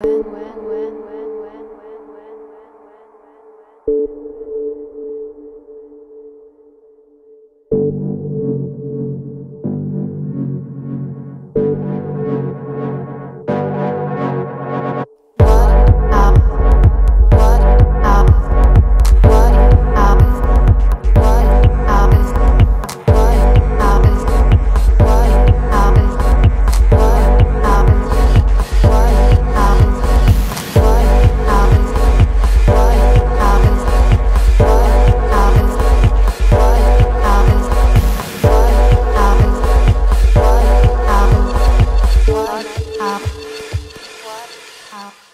when, when, when, when, when, when, when, when, when, when, when, when, when, when, when, 好。